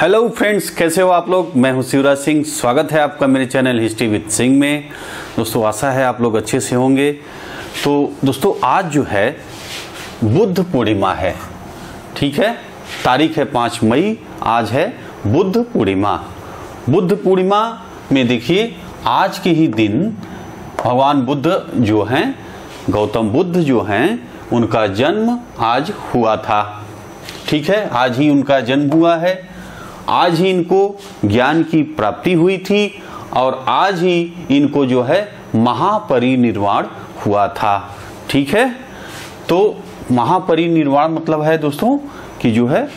Hello friends, कैसे हो आप लोग? मैं हूँ शिवराज सिंह। स्वागत है आपका मेरे चैनल हिस्ट्री विद सिंह में। दोस्तों, आशा है आप लोग अच्छे से होंगे। तो दोस्तों, आज जो है, बुद्ध पूर्णिमा है। ठीक है? तारीख है पाँच मई, आज है बुद्ध पूर्णिमा। बुद्ध पूर्णिमा में देखिए, आज के ही दिन भगवान बुद्ध जो हैं, गौतम बुद्ध जो हैं, उनका जन्म आज हुआ था। ठीक है? आज ही उनका जन्म हुआ है। आज ही इनको ज्ञान की प्राप्ति हुई थी और आज ही इनको जो है महापरिनिर्वाण हुआ था। ठीक है? तो महापरिनिर्वाण मतलब है दोस्तों कि जो है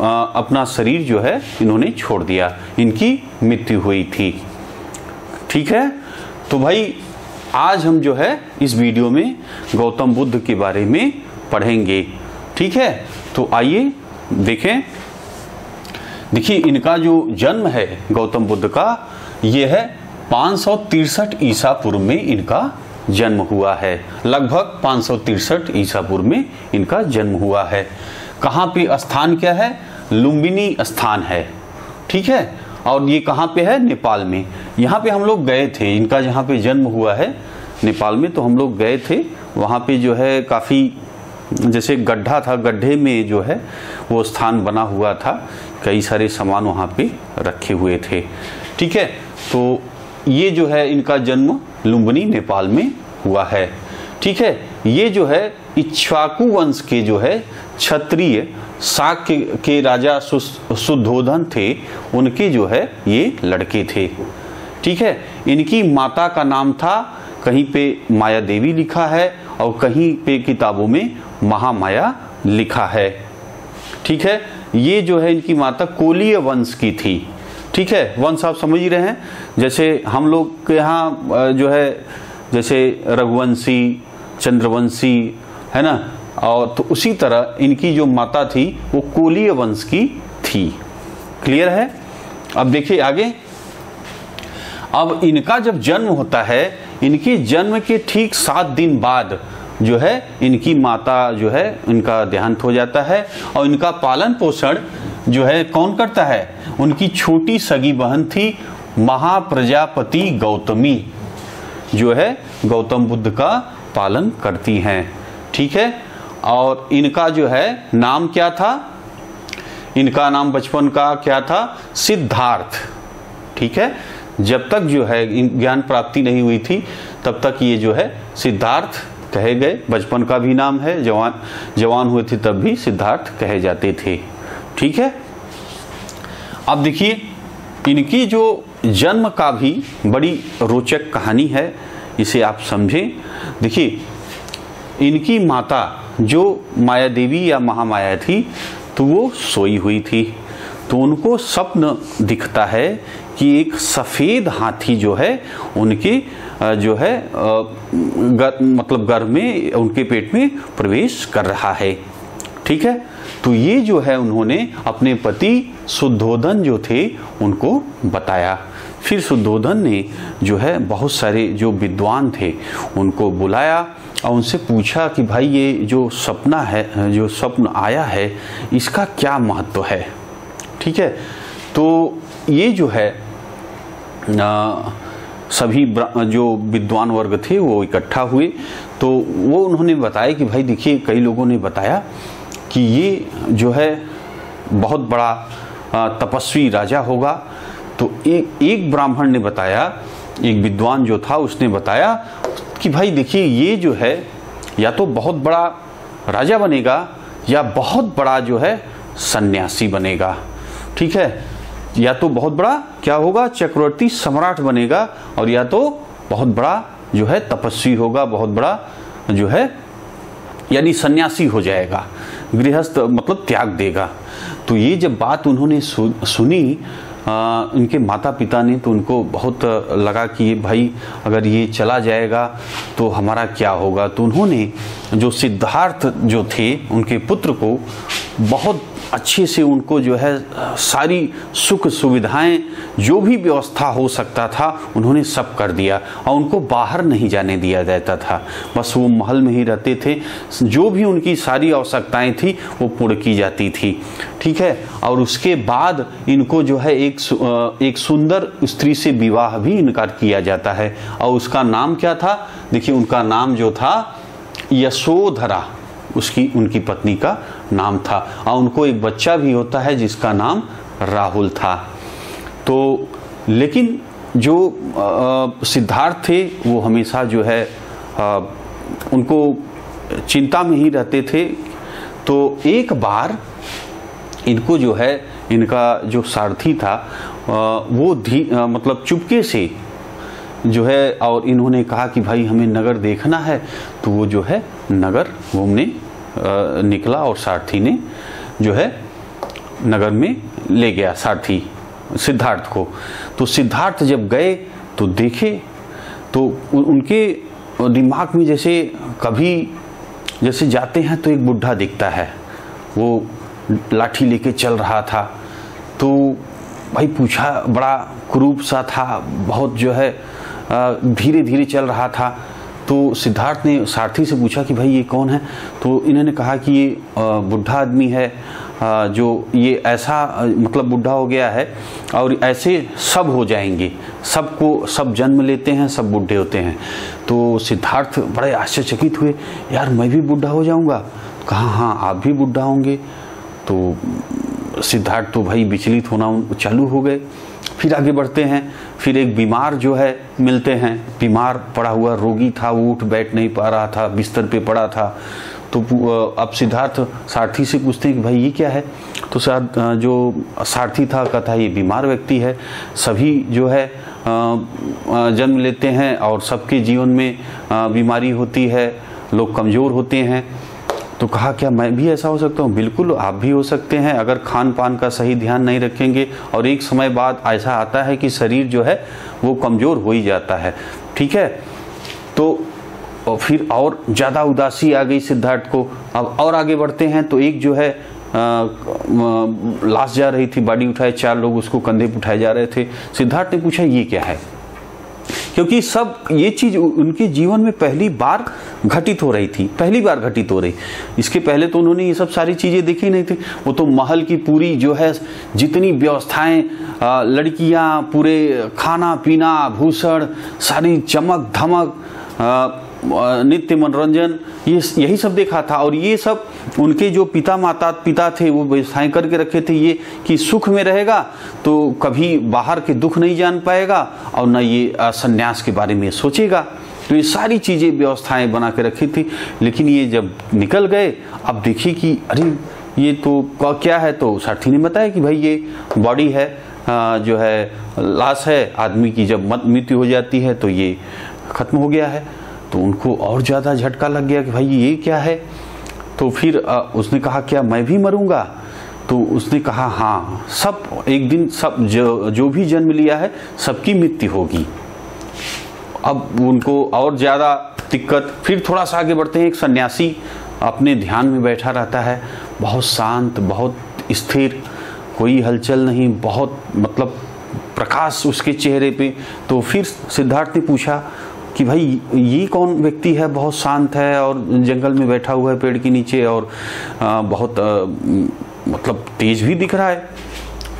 आ, अपना शरीर जो है इन्होंने छोड़ दिया। इनकी मृत्यु हुई थी। ठीक है? तो भाई आज हम जो है इस वीडियो में गौतम बुद्ध के बारे में पढ़ेंगे। ठीक है? तो आइए देखें देखिए, इनका जो जन्म है गौतम बुद्ध का, ये है पाँच ईसा पूर्व में इनका जन्म हुआ है। लगभग पाँच ईसा पूर्व में इनका जन्म हुआ है। कहाँ पे स्थान क्या है? लुम्बिनी स्थान है। ठीक है? और ये कहाँ पे है? नेपाल में। यहाँ पे हम लोग गए थे, इनका जहाँ पे जन्म हुआ है नेपाल में तो हम लोग गए थे, वहाँ पे जो है काफ़ी जैसे गड्ढा था गड्ढे में जो है वो स्थान बना हुआ था। कई सारे सामान वहाँ पे रखे हुए थे। ठीक है? तो ये जो है इनका जन्म लुम्बनी नेपाल में हुआ है। ठीक है? ये जो है इच्छाकू वंश के जो है क्षत्रिय साक के, राजा सुद्धोधन थे। उनके जो है ये लड़के थे। ठीक है? इनकी माता का नाम था कहीं पे माया देवी लिखा है और कहीं पे किताबों में महामाया लिखा है। ठीक है? ये जो है इनकी माता कोलीय वंश की थी। ठीक है? वंश आप समझ ही रहे हैं? जैसे हम लोग के यहाँ जो है, जैसे रघुवंशी, चंद्रवंशी, है ना? और तो उसी तरह इनकी जो माता थी, वो कोलीय वंश की थी। क्लियर है? अब देखिए आगे। अब इनका जब जन्म होता है, इनके जन्म के ठीक सात दिन बाद जो है, इनकी माता जो है, इनका देहांत हो जाता है और इनका पालन पोषण जो है, कौन करता है? उनकी छोटी सगी बहन थी महाप्रजापति गौतमी जो है, गौतम बुद्ध का पालन करती हैं। ठीक है? और इनका जो है, नाम क्या था? इनका नाम बचपन का क्या था? सिद्धार्थ। ठीक है? जब तक जो है, ज्ञान प्राप्ति नहीं हुई थी, तब तक ये जो है, सिद्धार्थ कहे गए। बचपन का भी नाम है, जवान जवान हुए थे तब भी सिद्धार्थ कहे जाते थे। ठीक है? अब देखिए, इनकी जो जन्म का भी बड़ी रोचक कहानी है, इसे आप समझें। देखिए, इनकी माता जो माया देवी या महामाया थी तो वो सोई हुई थी। तो उनको स्वप्न दिखता है कि एक सफ़ेद हाथी जो है, उनके जो है गर, मतलब गर्भ में उनके पेट में प्रवेश कर रहा है। ठीक है? तो ये जो है उन्होंने अपने पति शुद्धोधन जो थे उनको बताया। फिर शुद्धोधन ने जो है बहुत सारे जो विद्वान थे उनको बुलाया और उनसे पूछा कि भाई ये जो सपना है जो स्वप्न आया है इसका क्या महत्व है? ठीक है? तो ये जो है आ, सभी जो विद्वान वर्ग थे वो इकट्ठा हुए। तो वो उन्होंने बताया कि भाई देखिए, कई लोगों ने बताया कि ये जो है, बहुत बड़ा तपस्वी राजा होगा। तो एक एक ब्राह्मण ने बताया, एक विद्वान जो था उसने बताया कि भाई देखिए, ये जो है, या तो बहुत बड़ा राजा बनेगा या बहुत बड़ा जो है, सन्यासी बनेगा। ठीक है? या तो बहुत बड़ा क्या होगा? चक्रवर्ती सम्राट बनेगा और या तो बहुत बड़ा जो है तपस्वी होगा बहुत बड़ा जो है यानी सन्यासी हो जाएगा गृहस्थ मतलब त्याग देगा। तो ये जब बात उन्होंने सुनी आ, उनके माता पिता ने तो उनको बहुत लगा कि ये भाई अगर ये चला जाएगा तो हमारा क्या होगा? तो उन्होंने जो सिद्धार्थ जो थे उनके पुत्र को बहुत अच्छे से उनको जो है, सारी सुख सुविधाएँ, जो भी व्यवस्था हो सकता था, उन्होंने सब कर दिया और उनको बाहर नहीं जाने दिया जाता था। बस वो महल में ही रहते थे। जो भी उनकी सारी आवश्यकताएँ थी, वो पूर्ण की जाती थी। ठीक है? और उसके बाद इनको जो है, एक एक सुंदर स्त्री से विवाह भी इनकार किया जाता है। और उसका नाम क्या था? देखिए, उनका नाम जो था, यशोधरा, उसकी, उनकी पत्नी का नाम था। और उनको एक बच्चा भी होता है जिसका नाम राहुल था। तो लेकिन जो सिद्धार्थ थे वो हमेशा जो है आ, उनको चिंता में ही रहते थे। तो एक बार इनको जो है इनका जो सारथी था आ, वो धी आ, मतलब चुपके से जो है और इन्होंने कहा कि भाई हमें नगर देखना है। तो वो जो है नगर घूमने निकला और सारथी ने जो है नगर में ले गया सारथी सिद्धार्थ को। तो सिद्धार्थ जब गए तो देखे तो उनके दिमाग में जैसे कभी जैसे जाते हैं तो एक बुढ़ा दिखता है। वो लाठी लेके चल रहा था। तो भाई पूछा, बड़ा क्रूप सा था, बहुत जो है धीरे धीरे चल रहा था। तो सिद्धार्थ ने सारथी से पूछा कि भाई ये कौन है? तो इन्होंने कहा कि ये बुढ़ा आदमी है जो ये ऐसा मतलब बुढ़ा हो गया है और ऐसे सब हो जाएँगे। सबको, सब जन्म लेते हैं, सब बुढ़े होते हैं। तो सिद्धार्थ बड़े आश्चर्यचकित हुए, यार, मैं भी बुढ़ा हो जाऊँगा? कहा हाँ आप भी बुढ़ा होंगे। तो सिद्धार्थ तो भाई विचलित होना चालू हो गए। फिर आगे बढ़ते हैं, फिर एक बीमार जो है मिलते हैं। बीमार पड़ा हुआ, रोगी था, वो उठ बैठ नहीं पा रहा था, बिस्तर पे पड़ा था। तो अब सिद्धार्थ सारथी से पूछते हैं कि भाई ये क्या है? तो शायद जो सारथी था है ये बीमार व्यक्ति है। सभी जो है जन्म लेते हैं और सबके जीवन में बीमारी होती है, लोग कमज़ोर होते हैं। तो कहा, क्या मैं भी ऐसा हो सकता हूँ? बिल्कुल, आप भी हो सकते हैं, अगर खान पान का सही ध्यान नहीं रखेंगे और एक समय बाद ऐसा आता है कि शरीर जो है, वो कमज़ोर हो ही जाता है। ठीक है? तो और फिर और ज़्यादा उदासी आ गई सिद्धार्थ को। अब और आगे बढ़ते हैं तो एक जो है लाश जा रही थी, बॉडी उठाए, चार लोग उसको कंधे उठाए जा रहे थे। सिद्धार्थ ने पूछा, ये क्या है? क्योंकि सब, ये चीज़ उनके जीवन में पहली बार घटित हो रही थी, पहली बार घटित हो रही। इसके पहले तो उन्होंने ये सब सारी चीज़ें देखी नहीं थी। वो तो महल की पूरी जो है, जितनी व्यवस्थाएँ लड़कियाँ, पूरे खाना पीना भूषण, सारी चमक धमक नित्य मनोरंजन, ये यही सब देखा था। और ये सब उनके जो पिता माता, पिता थे, वो व्यवसाय करके रखे थे, ये कि सुख में रहेगा तो कभी बाहर के दुख नहीं जान पाएगा और न ये संन्यास के बारे में सोचेगा। तो ये सारी चीज़ें व्यवस्थाएँ बना के रखी थी। लेकिन ये जब निकल गए, अब देखिए कि, अरे, ये तो क्या है? तो सारथी ने बताया कि भाई, ये बॉडी है जो है, लाश है, आदमी की जब मृत्यु हो जाती है तो ये खत्म हो गया है। तो उनको और ज़्यादा झटका लग गया कि भाई ये क्या है? तो फिर उसने कहा, क्या मैं भी मरूँगा? तो उसने कहा हाँ सब, एक दिन सब, जो जो भी जन्म लिया है, सबकी मृत्यु होगी। अब उनको और ज़्यादा दिक्कत, फिर थोड़ा सा आगे बढ़ते हैं। एक सन्यासी अपने ध्यान में बैठा रहता है। बहुत शांत, बहुत स्थिर, कोई हलचल नहीं, बहुत मतलब प्रकाश उसके चेहरे पे। तो फिर सिद्धार्थ ने पूछा कि भाई, ये कौन व्यक्ति है? बहुत शांत है और जंगल में बैठा हुआ है पेड़ के नीचे और बहुत मतलब तेज भी दिख रहा है।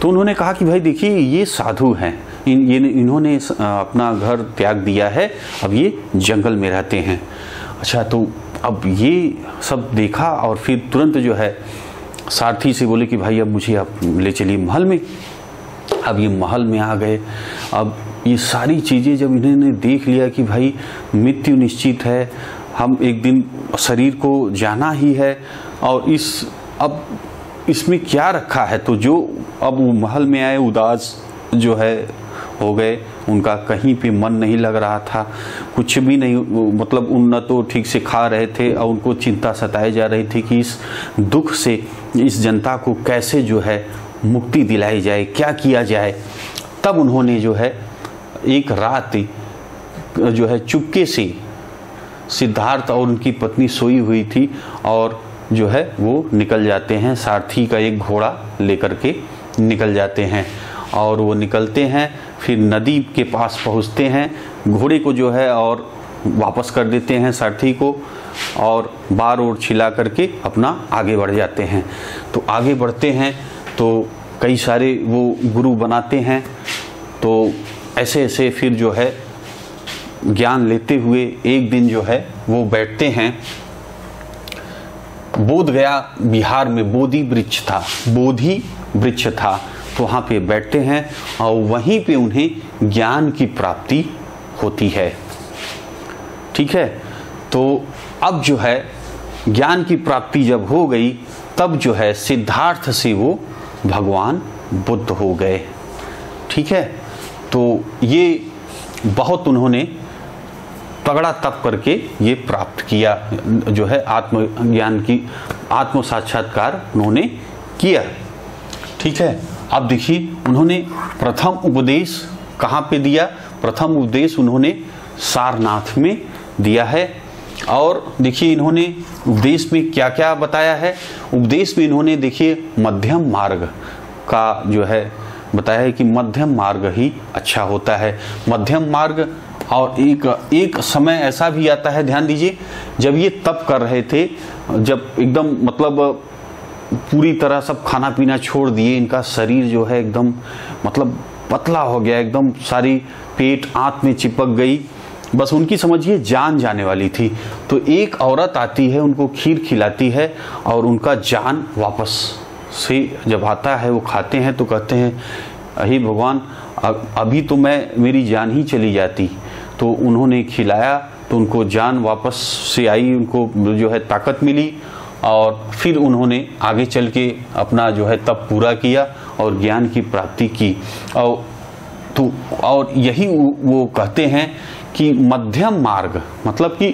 तो उन्होंने कहा कि भाई, देखिए, ये साधु हैं। इन, ये, इन्होंने अपना घर त्याग दिया है। अब ये जंगल में रहते हैं। अच्छा तो अब ये सब देखा और फिर तुरंत जो है, सारथी से बोले कि भाई, अब मुझे आप ले चलिए महल में। अब ये महल में आ गए। अब ये सारी चीज़ें जब इन्होंने देख लिया कि भाई मृत्यु निश्चित है, हम एक दिन शरीर को जाना ही है और इस, अब इसमें क्या रखा है? तो जो अब वो महल में आए उदास जो है, हो गए, उनका कहीं पे मन नहीं लग रहा था, कुछ भी नहीं मतलब उन न तो ठीक से खा रहे थे और उनको चिंता सताई जा रही थी कि इस दुख से, इस जनता को कैसे जो है मुक्ति दिलाई जाए, क्या किया जाए? तब उन्होंने जो है एक रात जो है चुपके से सिद्धार्थ और उनकी पत्नी सोई हुई थी और जो है वो निकल जाते हैं, सारथी का एक घोड़ा लेकर के निकल जाते हैं और वो निकलते हैं, फिर नदी के पास पहुँचते हैं, घोड़े को जो है और वापस कर देते हैं सारथी को और बार और छिला करके अपना आगे बढ़ जाते हैं। तो आगे बढ़ते हैं तो कई सारे वो गुरु बनाते हैं तो ऐसे ऐसे फिर जो है, ज्ञान लेते हुए एक दिन जो है, वो बैठते हैं। बोध गया बिहार में, बोधि वृक्ष था, बोधि वृक्ष था। तो वहाँ पे बैठते हैं और वहीं पे उन्हें ज्ञान की प्राप्ति होती है। ठीक है? तो अब जो है, ज्ञान की प्राप्ति जब हो गई, तब जो है सिद्धार्थ से वो भगवान बुद्ध हो गए। ठीक है? तो ये बहुत उन्होंने तगड़ा तप करके ये प्राप्त किया, जो है आत्मज्ञान की आत्म साक्षात्कार उन्होंने किया। ठीक है? अब देखिए, उन्होंने प्रथम उपदेश कहाँ पे दिया? प्रथम उपदेश उन्होंने सारनाथ में दिया है। और देखिए, इन्होंने उपदेश में क्या क्या बताया है? उपदेश में इन्होंने देखिए, मध्यम मार्ग का जो है बताया है कि मध्यम मार्ग ही अच्छा होता है। मध्यम मार्ग और एक एक समय ऐसा भी आता है, ध्यान दीजिए, जब ये तप कर रहे थे, जब एकदम मतलब पूरी तरह सब खाना पीना छोड़ दिए, इनका शरीर जो है एकदम मतलब पतला हो गया, एकदम सारी पेट, आंत में चिपक गई। बस उनकी समझिए, जान जाने वाली थी। तो एक औरत आती है, उनको खीर खिलाती है और उनका जान वापस से जब आता है, वो खाते हैं तो कहते हैं, अही भगवान अभी तो मैं, मेरी जान ही चली जाती। तो उन्होंने खिलाया तो उनको जान वापस से आई, उनको जो है ताकत मिली और फिर उन्होंने आगे चल के अपना जो है तब पूरा किया और ज्ञान की प्राप्ति की। और तो और यही वो कहते हैं कि मध्यम मार्ग मतलब कि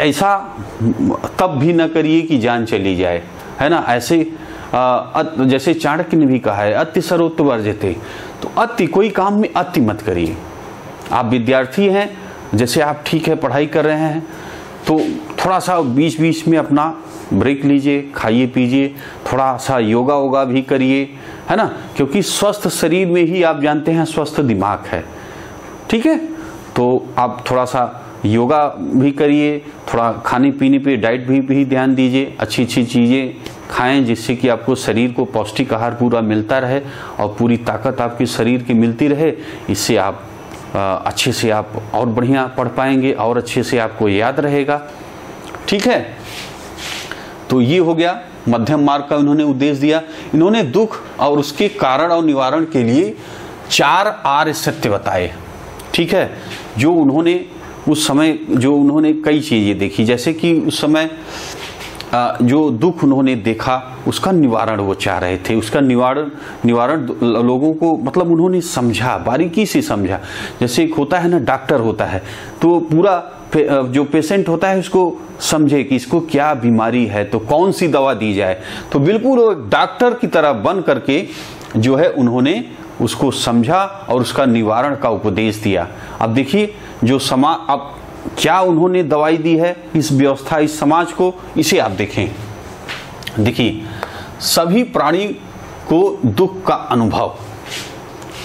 ऐसा तब भी न करिए कि जान चली जाए। है ना? ऐसे आ, जैसे चाणक्य ने भी कहा है अति सर्वोत्त वर्जते तो अति कोई काम में अति मत करिए। आप विद्यार्थी हैं जैसे आप ठीक है पढ़ाई कर रहे हैं तो थोड़ा सा बीच बीच में अपना ब्रेक लीजिए खाइए पीजिए थोड़ा सा योगा वोगा भी करिए है ना? क्योंकि स्वस्थ शरीर में ही आप जानते हैं स्वस्थ दिमाग है। ठीक है? तो आप थोड़ा सा योगा भी करिए थोड़ा खाने पीने पे डाइट भी, भी ध्यान दीजिए अच्छी अच्छी चीज़ें खाएँ जिससे कि आपको शरीर को पौष्टिक आहार पूरा मिलता रहे और पूरी ताकत आपके शरीर की मिलती रहे। इससे आप अच्छे से आप और बढ़िया पढ़ पाएँगे और अच्छे से आपको याद रहेगा। ठीक है? तो ये हो गया मध्यम मार्ग का उन्होंने उद्देश्य दिया। इन्होंने दुख और उसके कारण और निवारण के लिए चार आर्य सत्य बताए। ठीक है? जो उन्होंने उस समय, जो उन्होंने कई चीज़ें देखी। जैसे कि उस समय जो दुख उन्होंने देखा, उसका निवारण वो चाह रहे थे। उसका निवारण निवारण लोगों को मतलब उन्होंने समझा, बारीकी से समझा। जैसे एक होता है ना, डॉक्टर होता है तो पूरा जो पेशेंट होता है, उसको समझे कि इसको क्या बीमारी है तो कौन सी दवा दी जाए। तो बिल्कुल डॉक्टर की तरह बन करके जो है, उन्होंने उसको समझा और उसका निवारण का उपदेश दिया। अब देखिए, जो समा, अब क्या उन्होंने दवाई दी है, इस व्यवस्था, इस समाज को, इसे आप देखें। देखिए, सभी प्राणी को दुख का अनुभव,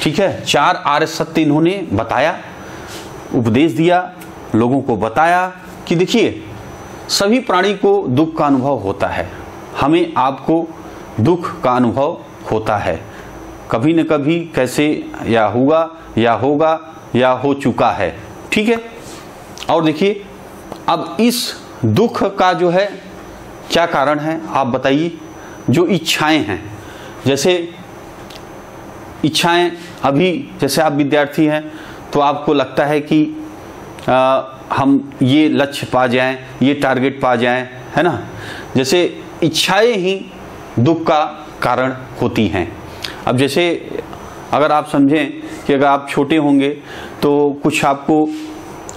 ठीक है? चार आर्य सत्य इन्होंने बताया, उपदेश दिया, लोगों को बताया कि देखिए, सभी प्राणी को दुख का अनुभव होता है। हमें आपको दुख का अनुभव होता है। कभी न कभी कैसे या हुआ या होगा, या हो चुका है, ठीक है? और देखिए अब इस दुख का जो है क्या कारण है? आप बताइए जो इच्छाएँ हैं जैसे इच्छाएँ अभी जैसे आप विद्यार्थी हैं तो आपको लगता है कि आ, हम ये लक्ष्य पा जाएँ ये टारगेट पा जाएँ है ना? जैसे इच्छाएँ ही दुख का कारण होती हैं। अब जैसे अगर आप समझें कि अगर आप छोटे होंगे तो कुछ आपको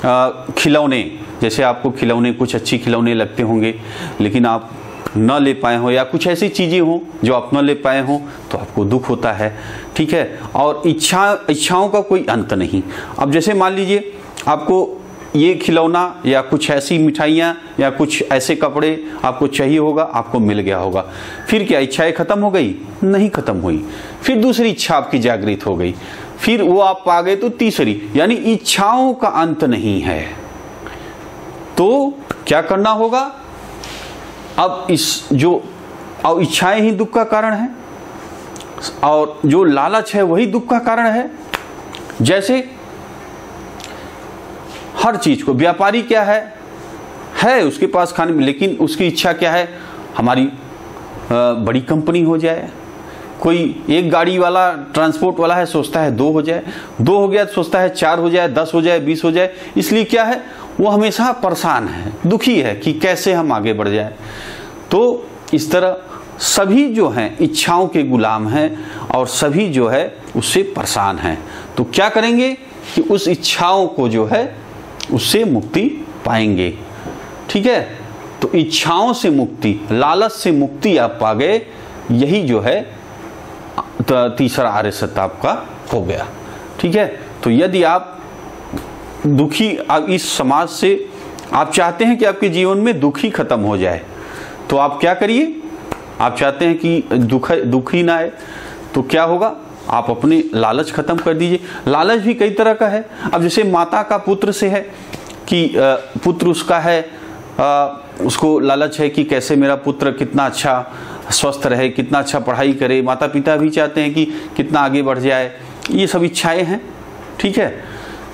खिलौने, जैसे आपको खिलौने, कुछ अच्छी खिलौने लगते होंगे, लेकिन आप न ले पाए हो, या कुछ ऐसी चीज़ें हो जो आप न ले पाए हो तो आपको दुख होता है, ठीक है? और इच्छा, इच्छाओं का कोई अंत नहीं। अब जैसे मान लीजिए, आपको ये खिलौना या कुछ ऐसी मिठाइयाँ या कुछ ऐसे कपड़े आपको चाहिए होगा, आपको मिल गया होगा। फिर क्या इच्छाएँ खत्म हो गई? नहीं खत्म हुई। फिर दूसरी इच्छा आपकी जागृत हो गई। फिर वो आप पा गए तो तीसरी, यानी इच्छाओं का अंत नहीं है। तो क्या करना होगा? अब इस जो, अब इच्छाएँ ही दुख का कारण है, और जो लालच है वही दुख का कारण है। जैसे हर चीज़ को, व्यापारी क्या है? है उसके पास खाने में, लेकिन उसकी इच्छा क्या है? हमारी बड़ी कंपनी हो जाए कोई एक गाड़ी वाला ट्रांसपोर्ट वाला है, सोचता है दो हो जाए, दो हो गया तो सोचता है चार हो जाए, दस हो जाए, बीस हो जाए। इसलिए क्या है, वो हमेशा परेशान है, दुखी है कि कैसे हम आगे बढ़ जाए। तो इस तरह सभी जो हैं, इच्छाओं के गुलाम हैं और सभी जो है, उससे परेशान हैं। तो क्या करेंगे कि उस इच्छाओं को जो है, उससे मुक्ति पाएँगे। ठीक है? तो इच्छाओं से मुक्ति, लालच से मुक्ति आप पा गए यही जो है तीसरा आर्य सत्य आपका हो गया। ठीक है? तो यदि आप दुखी अब इस समाज से, आप चाहते हैं कि आपके जीवन में दुखी खत्म हो जाए तो आप क्या करिए? आप चाहते हैं कि दुख, दुखी ना आए तो क्या होगा? आप अपने लालच खत्म कर दीजिए। लालच भी कई तरह का है। अब जैसे माता का पुत्र से है कि पुत्र उसका है उसको लालच है कि कैसे मेरा पुत्र कितना अच्छा स्वस्थ रहे, कितना अच्छा पढ़ाई करे माता पिता भी चाहते हैं कि कितना आगे बढ़ जाए, ये सब इच्छाएँ हैं, ठीक है?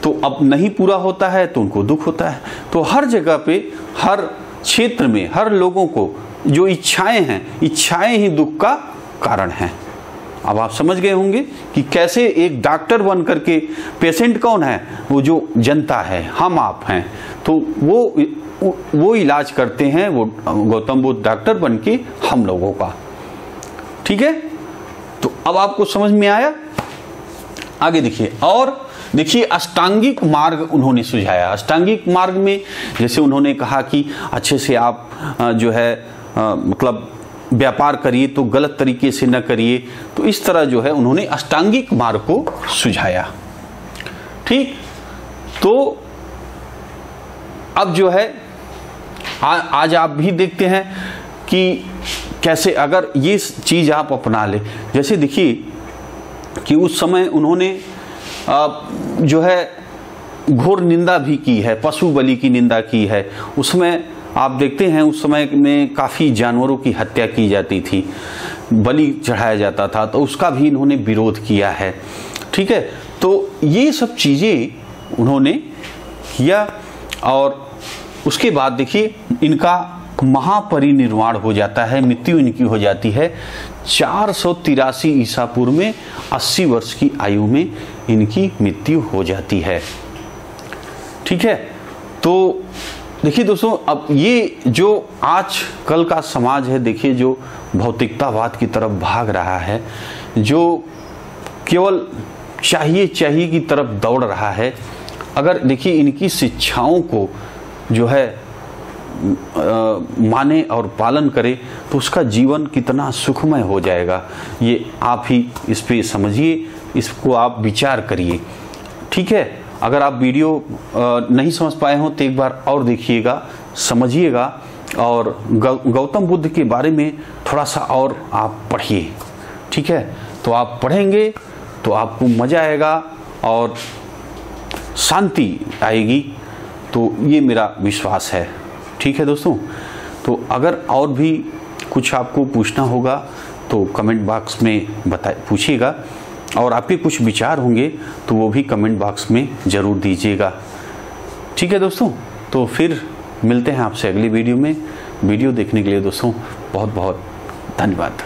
तो अब नहीं पूरा होता है तो उनको दुख होता है। तो हर जगह पे, हर क्षेत्र में, हर लोगों को जो इच्छाएँ हैं, इच्छाएँ ही दुख का कारण हैं। अब आप समझ गए होंगे कि कैसे एक डॉक्टर बन करके पेशेंट कौन है? वो जो जनता है, हम आप हैं। तो वो वो इलाज करते हैं, वो गौतम बुद्ध डॉक्टर बन के हम लोगों का। ठीक है? तो अब आपको समझ में आया? आगे देखिए, और देखिए, अष्टांगिक मार्ग उन्होंने सुझाया। अष्टांगिक मार्ग में जैसे उन्होंने कहा कि अच्छे से आप जो है मतलब व्यापार करिए तो गलत तरीके से न करिए। तो इस तरह जो है उन्होंने अष्टांगिक मार्ग को सुझाया। ठीक? तो अब जो है आ, आज आप भी देखते हैं कि कैसे अगर ये चीज़ आप अपना ले। जैसे देखिए कि उस समय उन्होंने जो है घोर निंदा भी की है पशु बलि की निंदा की है। उसमें आप देखते हैं उस समय में काफ़ी जानवरों की हत्या की जाती थी, बलि चढ़ाया जाता था तो उसका भी इन्होंने विरोध किया है। ठीक है तो ये सब चीज़ें उन्होंने किया और उसके बाद देखिए, इनका महापरिनिर्वाण हो जाता है, मृत्यु इनकी हो जाती है। चार सौ तिरासी ईसापुर में 80 वर्ष की आयु में इनकी मृत्यु हो जाती है। ठीक है तो देखिए दोस्तों, अब ये जो आज कल का समाज है, देखिए जो भौतिकतावाद की तरफ़ भाग रहा है, जो केवल चाहिए चाहिए की तरफ़ दौड़ रहा है, अगर देखिए इनकी शिक्षाओं को जो है माने और पालन करे तो उसका जीवन कितना सुखमय हो जाएगा। ये आप ही इस पर समझिए, इसको आप विचार करिए। ठीक है? अगर आप वीडियो नहीं समझ पाए हो तो एक बार और देखिएगा, समझिएगा और गौतम बुद्ध के बारे में थोड़ा सा और आप पढ़िए। ठीक है? तो आप पढ़ेंगे तो आपको मज़ा आएगा और शांति आएगी। तो ये मेरा विश्वास है। ठीक है दोस्तों? तो अगर और भी कुछ आपको पूछना होगा तो कमेंट बॉक्स में बता पूछिएगा। और आपके कुछ विचार होंगे तो वो भी कमेंट बॉक्स में ज़रूर दीजिएगा। ठीक है दोस्तों तो फिर मिलते हैं आपसे अगली वीडियो में। वीडियो देखने के लिए दोस्तों बहुत बहुत धन्यवाद।